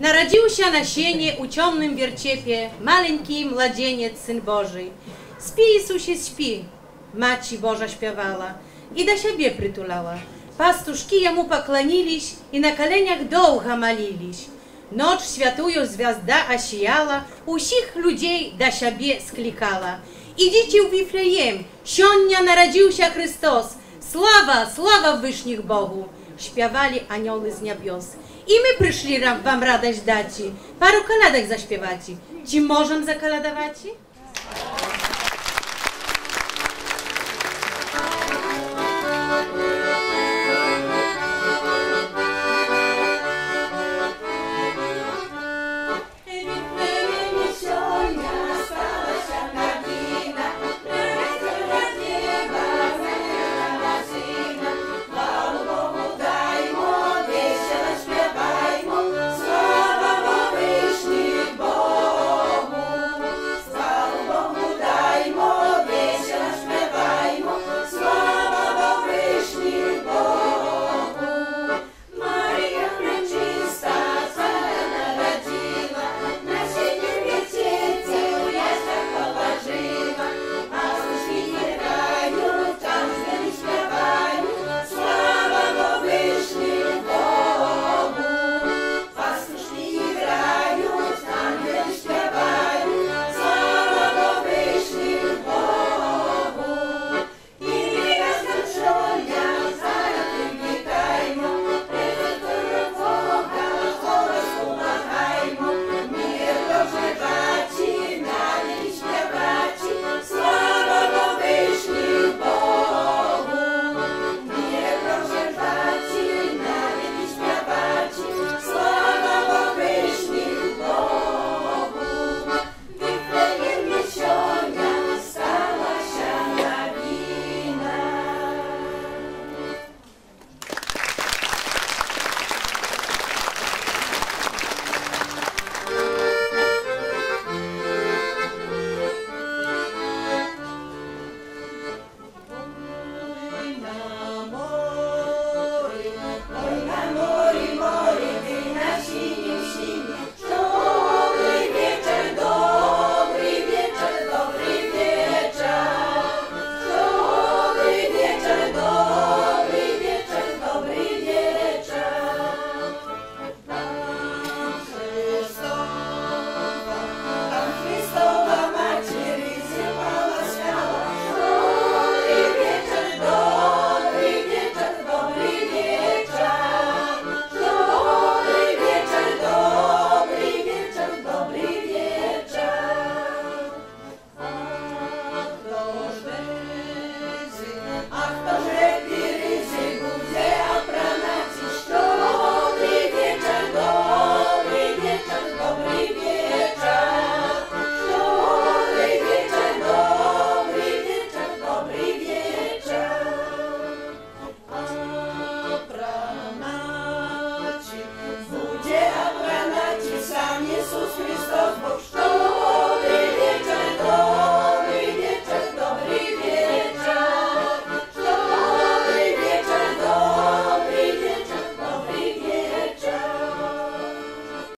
Narodził się na sienie u ciemnym wierciepie maleńki młodzieniec, Syn Boży. Śpi, Jezusie, śpi, Maci Boża śpiewała i do siebie przytulała. Pastuszki jemu pokloniliś i na koleniach dołga moliliś. Noc światują gwiazda osijała, усіх людей до siebie sklикала. Idźcie w Wiflejem, sionia narodził się Chrystus. Слава, слава Вышних Богу! Śpiewali anioły z niebios. I my przyszli wam radość dać. Paru koladek zaśpiewacie. Czy możemy zakaladować?